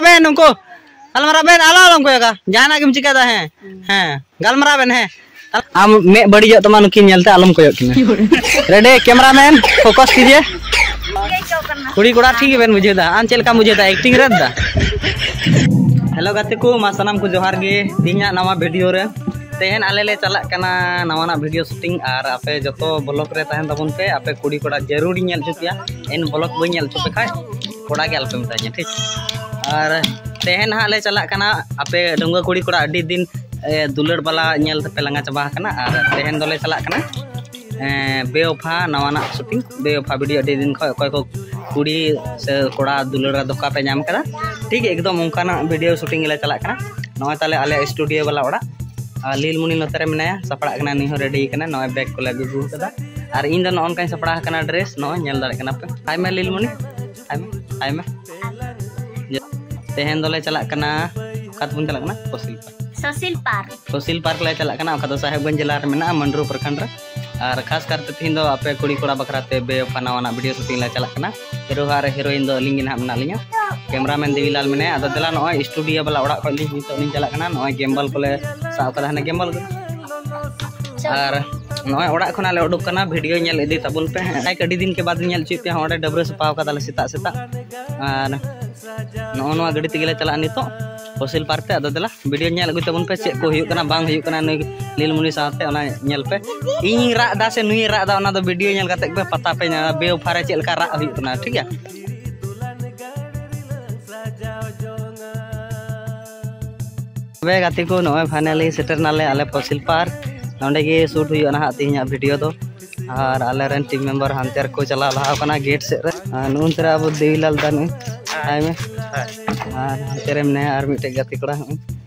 Ben उनको। गलमरा Ben आलो आलो को का जहाना किम चिका है? हैं, गलमरा बेन है। आम मे बड़ी जो तमा नुकिन नेलते आलम को रेडी कैमरामैन फोकस कीजिए। कुड़ी कोड़ा ठीक बेन बुझे दा। आन चलका मुझे दा, एक्टिंग रे दा। हेलो गाते को मा सनम को जोहार गे। तिना नवा वीडियो रे। तेहन आले ले चला कना नवाना वीडियो शूटिंग और आपे जतो ब्लॉक रे तहन तबन पे। आपे कुड़ी कोड़ा ज़रूरी नेल चुपिया इन ब्लॉक बई नेल चुपे खाय कोड़ा के अल्पे मताኛ ठीक और तेहन हा ले चला कना आपे डंगा कुड़ी अडी दिन दुलड़ वाला नेल पे लंगा चबा और तेहन दोले चला कना बेवफा नवाना शूटिंग बेवफा वीडियो अडी दिन खय को कुड़ी से कोड़ा दुलड़ धोखा पे नाम ठीक एकदम उनकाना वीडियो शूटिंग ले चला कना ताले आले स्टूडियो वाला ओड़ा लील मुनि नोतरे मेनाया सपड़ा कना नी रेडी नय बैग को गु और इन दो कना ड्रेस नेल दाड़े पे हाय में लील मुनि हाय में हाय में तेहन दोले चला कना कत बुन चला कना फसिल पार्क सोसिल पार्क फसिल पार्क ले चला कना ओका साहेबगंज जिला रे मेना मंडरू प्रखंड रे और खास करते तीन दो आपे कुड़ी कोड़ा बखराते बे फनावाना वीडियो शूटिंग ले चला कना हीरो और हीरोइन दो लिंग ना मेना लिया कैमरामैन देवीलाल मेने आदो दिला नय स्टूडियो वाला ओड़ा खली नितो नि चला कना नय गेम्बल कोले साव कदा हने गेम्बल और नय ओड़ा खना ले उडुक कना वीडियो नेल इदी तबुन पे आई कडी दिन के बाद नेल चुप पे ओडे डबरे सपाव कदा ले सीता सीता और नो नो गड़ी तिगले चला नितो फसिल पार्क पे आदो दिला वीडियो नेल अगु तबुन पे चे को हुयु कना बांग हुयु कना नय लील मुनि साथे ओना नेल पे इन रा दा से नुई रा दा ओना दो वीडियो नेल कते पे पता पे बे फारे चेल का रा हुयु कना ठीक है वे गाते को नॉय नोंडे गे शूट हुई ना तीन वीडियो दो और आले रन टीम मेंबर हानतेर को चला लहा गेट से। नून तेरा अब देवीलाल दानु हाय में। और हानतेरे में और मिटे गाते कोड़ा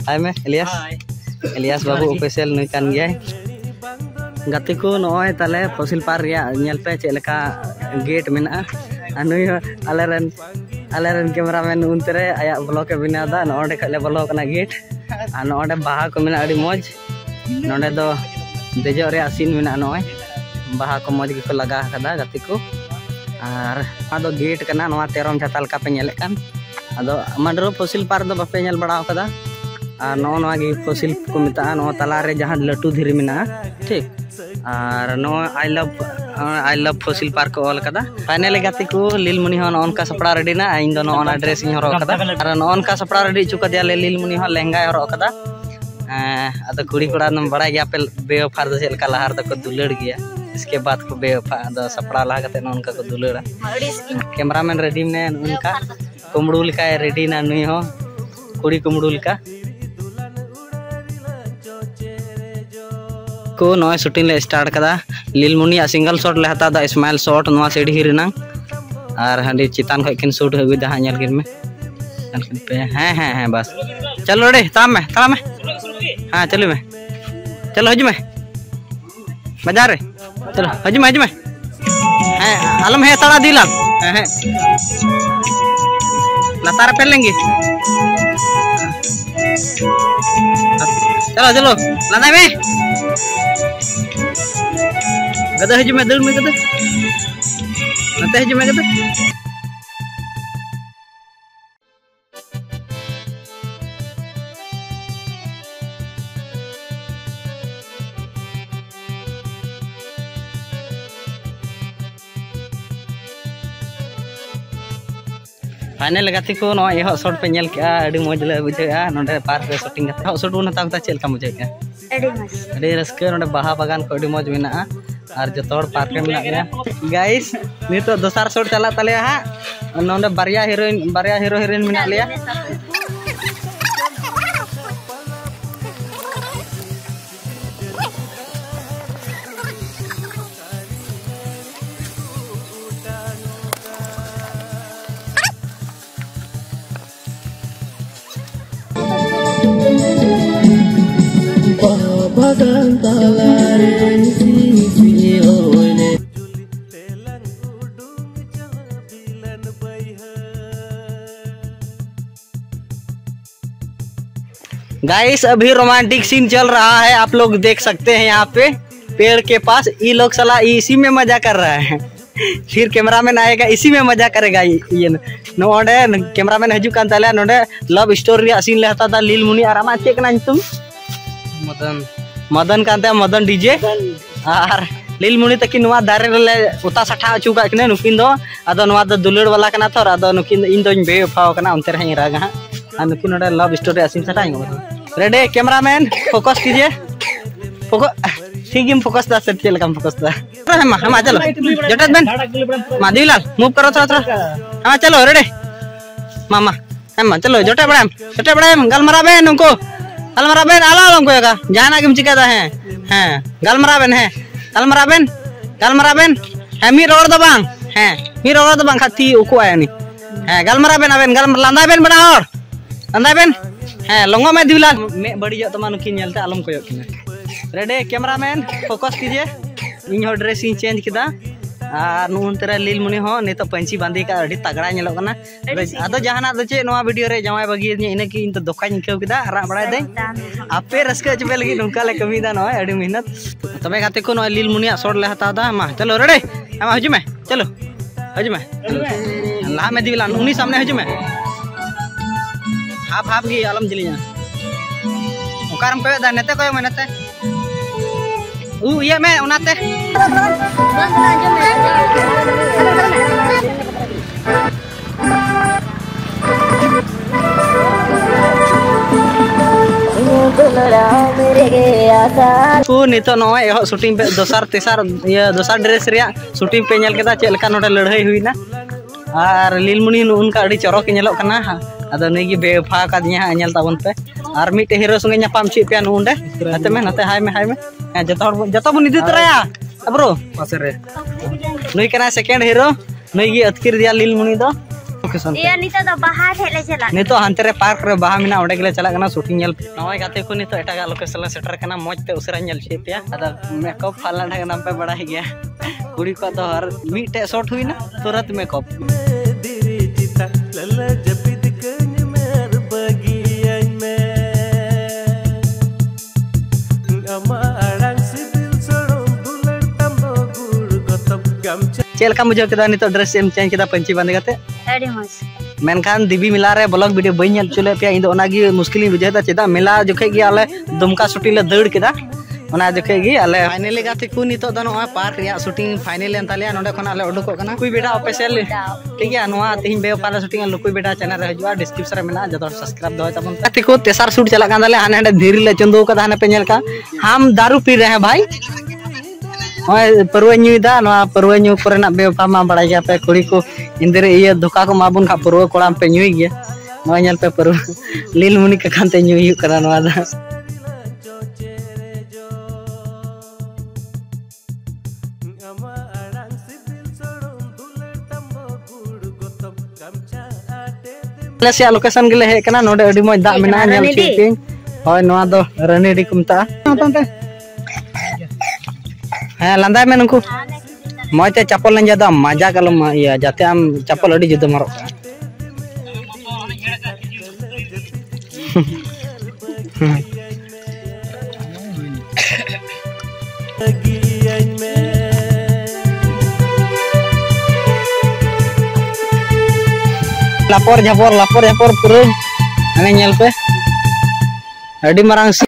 हाय में इलियास इलियास बाबू स्पेशल नुई कान गया गाते को नॉय ताले, फसिल पार्क रिया नेल पे चेलका गेट मेना नुई आले रन। आले रन कैमरामैन तेरे आया ब्लॉक बिना दा। नोंडे खले ब्लॉक गेट और नोंडे बाहा को मेना मौज। दो देजो सीन मेना नॉय बाहा को मौज को लगा गाते को आदो गेट कना नवा तेरम छाताल का आदो मंडरो फसिल पार्क दो बापे बड़ा और नो नवा फसिल को मिता नो तला रे जहाँ लटू धीरे मेना ठीक और no I love I love fossil park all कदा फाइनली गाते को लील मुनि हन ऑनका सपड़ा रेडी ना इन नोना ड्रेस इन हरो कदा और नोनका सपड़ा रेडी चुका दिया ले लील मुनि हन लहंगा हरो कदा अद कुड़ी कोड़ा बड़ा गया बेवफार दो चलका लहार दो दुलड़ गया। इसके बाद को बेवफा दो सपड़ा ला कते नोनका को दुलड़ा। कैमरामैन रेडी ने, उनका कुमड़ू लिका रेडी ना नुई हो। कुड़ी कुमड़ू लिका को नॉय शूटिंग ले स्टार्ट कदा लीलमुनी सिंगल शॉट ले हता दा, स्माइल शॉट नवा सीढ़ी रिनांग और हांडी चितान खय किन शूट हगु दा नेल किन में। नेल किन पे, हैं हैं हैं, बस। चलो रे ताम में ताम में। हाँ, चलो में। चलो, हज में। बाज़ार रे चलो, हज में हज में। हैं, आलम है तड़ा दिला हैं लतार पे लेंगे। चलो चलो, लाना में। गदा, हजू में दड़ में गदा। नते, हजू में, गदा। फाइनल गाती को नो एहो शॉट पे नेल के अडी मौज ले बुझेगा नोडे पार्क रे शूटिंग करता हो शॉट उन ताकता चेल का बुझेगा अड़ी मस अडी रस्के नोडे बाहा बागान को अडी मौज मेना और जो तोड़ पार्क में मेना गया गाइस नितो दोसार शॉट चला तले हा नोडे बारिया हीरोइन बारिया गाइस अभी रोमांटिक सीन चल रहा है, आप लोग देख सकते हैं यहाँ पे। पेड़ के पास ये लोग सला, इसी में मज़ा कर रहे हैं। फिर कैमरामैन आएगा इसी में मज़ा करेगा ये नोडे कैमरामैन हजू कान ताले नोडे लव स्टोरी सीन ले हता था लील मुनि और आमा चेक ना तुम। मदन। मदन कांते मदन डीजे। और लील मुनि तकिन नवा दारे ले उता सठा अचू का कने नुकिन दो। आदो नवा दो दुलड़ वाला कना थोर आदो नुकिन इन दोኝ बे फाव कना उनते रही रागा और नुकिन नोडे लव स्टोरी सीन सठा रेडी कैमरामैन फोकस कीजिए। फोकस ठीक है फोकस दा सर चल कम फोकस दा। हम हम चलो जटत बेन माधवीलाल मूव करो थोड़ा थोड़ा हाँ चलो रेडी मामा हम चलो जटे बड़ा जटे बड़ा गलमरा बेन उनको गलमरा बेन आला उनको का जाना चिका है हैं गलमरा बेन है गलमरा बेन गलमरा बेन है मी रोड दो बांग हैं मी रोड दो बांग खाती उको आया नी हैं अबेन लांदा बेन बड़ा और लांदा बेन हैं लोंगो में दिवला मैं बड़ी जो तमा नुकिन ñelte alom koyok kina ready cameraman focus कीजिए इन ड्रेसिंग चेंज किदा और लील मुनि हो नित पंची बांधी का अड़ी तगड़ा noa video re jamai bagi ni ine ki इन तो दोका निकौ किदा रा बड़ा दे आपे रस्का चबे लगी कमी अड़ी मेहनत तबे गाते को लील मुनिया सोड ले हता दा मा चलो रेडी हम हजू में चलो हजू में ला में दिला उनी सामने हजू में हाफ़ हाफ़ आलम जलिया ओकारम कोय दा नेते कोय Uh iya me, una teh. Uh, Kun itu noe eh, ya oh, shooting pe dosar tesar ya dosar dress ria shooting pe nyel kita cek lekan udah ledhai huina. Ar lilmuni nu unka adi corok nyelok kana. Ada negi befa kadnya nyel tabun pe. ᱟᱨ ᱢᱤᱫᱴᱮᱡ hero ᱥᱚᱸᱜᱮ ᱧᱟᱯᱟᱢ ᱪᱮᱫ ᱯᱮᱭᱟ ᱱᱚᱸᱰᱮ ᱱᱟᱛᱮ ᱢᱮ ᱱᱟᱛᱮ ᱦᱟᱭ ᱢᱮ ᱦᱟᱭ ᱢᱮ ᱦᱮᱸ ᱡᱚᱛᱚ ᱦᱚᱲ ᱡᱚᱛᱚ ᱵᱚᱱ ᱤᱫᱤ ᱛᱚᱨᱟᱭᱟ ᱟᱵᱨᱚ ᱯᱟᱥᱮ ᱨᱮ ᱱᱩᱭ ᱠᱟᱱᱟᱭ ᱥᱮᱠᱮᱱᱰ ᱦᱤᱨᱳ ᱱᱩᱭ ᱜᱮ ᱟᱹᱛᱠᱤᱨ ᱫᱮᱭᱟ ᱞᱤᱞ ᱢᱩᱱᱤ ᱫᱚ नितो हांते रे पार्क रे बाहा मेना ओडे गेले चला कना शूटिंग नेल नवाय गाते को नितो एटागा लोकेशन ला सेटर कना मौज ते उसरा नेल छे पिया अदा मेकअप फाला ढंग नाम पे बड़ा है गया कुड़ी को तो हर मीटे शॉट हुई ना तुरंत मेकअप gotam gamcha चेल का मुझे केदा नितो ड्रेस चेंज केदा पंची बांधे मेनखान दिबी मिला ब्लॉग बई ñel चुले पे मुश्किल बुझेदा चेदा मेला जोखे गी आले दुमका ले दौड़ ओना जोखे आले फाइनली गाते को नितो पार्क शूटिंग फाइनल एन तालिया नोडे खन आले उडुको कना कुई बेटा स्पेशल ठीक है नोआ तिहिन बे पाला शूटिंग लुकुई बेटा चैनल रे हजुआ डिस्क्रिप्शन मेना जतो सब्सक्राइब तबन गाते को तेसार शूट चला कान दाले हाने हाने धीरे चंदो का हाने पे का हम दारू पी रहे हैं भाई। ᱱᱚᱜᱼᱚᱭ ᱯᱟᱹᱨᱣᱟᱹ ᱧᱩᱭᱫᱟ ᱱᱚᱣᱟ ᱯᱟᱹᱨᱣᱟᱹ ᱧᱩ ᱠᱚᱨᱮᱱᱟᱜ ᱵᱮᱵᱚᱦᱟᱨ ᱢᱟ ᱵᱟᱲᱟᱭ ᱜᱮᱭᱟ ᱯᱮ ᱠᱩᱲᱤ ᱠᱚ ᱤᱱᱫᱨᱮ ᱤᱭᱟᱹ ᱫᱷᱚᱠᱟ ᱠᱚ ᱢᱟᱵᱚᱱ ᱠᱷᱟᱱ ᱯᱟᱹᱨᱣᱟᱹ ᱠᱚᱲᱟᱢ ᱯᱮ ᱧᱩᱭ ᱜᱮᱭᱟ ᱱᱚᱜᱼᱚᱭ ᱧᱮᱞ ᱯᱮ ᱯᱟᱹᱨᱣᱟᱹ ᱞᱤᱞ ᱢᱩᱱᱤ ᱠᱟᱠᱷᱟᱱ ᱛᱮ ᱧᱩᱭ ᱦᱩᱭᱩᱜ ᱠᱟᱱᱟ ᱱᱚᱣᱟ ᱫᱚ ᱟᱞᱮ ᱥᱮᱭᱟᱜ ᱞᱳᱠᱮᱥᱚᱱ ᱜᱮᱞᱮ ᱦᱮᱡ ᱠᱟᱱᱟ ᱱᱚᱰᱮ ᱟᱹᱰᱤ ᱢᱚᱡᱽ ᱫᱟᱜ ᱢᱮᱱᱟᱜᱼᱟ ᱧᱮᱞ ᱦᱚᱪᱚᱭᱮᱫ ᱯᱮᱭᱟᱹᱧ ᱦᱳᱭ ᱱᱚᱣᱟ ᱫᱚ ᱨᱟᱹᱱᱤᱰᱤ ᱠᱚ ᱢᱮᱛᱟᱜᱼᱟ ᱦᱮᱸ ᱞᱟᱸᱫᱟᱭ ᱢᱮ ᱱᱩᱠᱩ ᱢᱚᱡᱽ ᱛᱮ ᱪᱟᱯᱚᱞ ᱞᱮᱸᱡᱟ ᱫᱟᱢ ᱢᱟᱡᱟ ᱠᱟᱞᱚᱢ ᱤᱭᱟᱹ ᱡᱟᱛᱮ ᱟᱢ ᱪᱟᱯᱚᱞ ᱟᱹᱰᱤ ᱡᱩᱫᱟᱹᱢ ᱦᱚᱨᱚᱜ ᱠᱟᱜᱼᱟ bagian me lapor japor lapor japor purun ane nyel pe adi marang si